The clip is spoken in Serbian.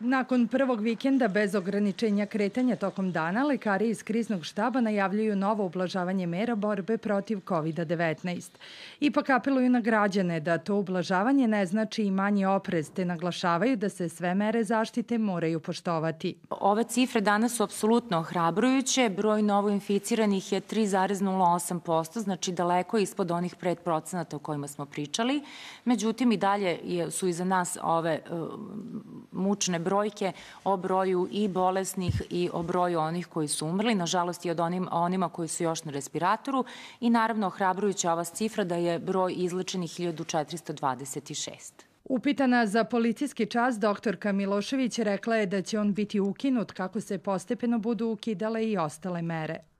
Nakon prvog vikenda bez ograničenja kretanja tokom dana, lekari iz kriznog štaba najavljuju novo ublažavanje mera borbe protiv COVID-19. Ipak apeluju na građane da to ublažavanje ne znači i manji oprez, te naglašavaju da se sve mere zaštite moraju poštovati. Ove cifre danas su apsolutno ohrabrujuće. Broj novoinficiranih je 3,08%, znači daleko ispod onih predprocenata o kojima smo pričali. Međutim, i dalje su iza nas ove mučne brojke o broju i bolesnih i o broju onih koji su umrli, nažalost i od onim, onima koji su još na respiratoru i naravno ohrabrujuća ova cifra da je broj izlečenih 1426. Upitana za policijski čas, doktorka Milošević rekla je da će on biti ukinut kako se postepeno budu ukidale i ostale mere.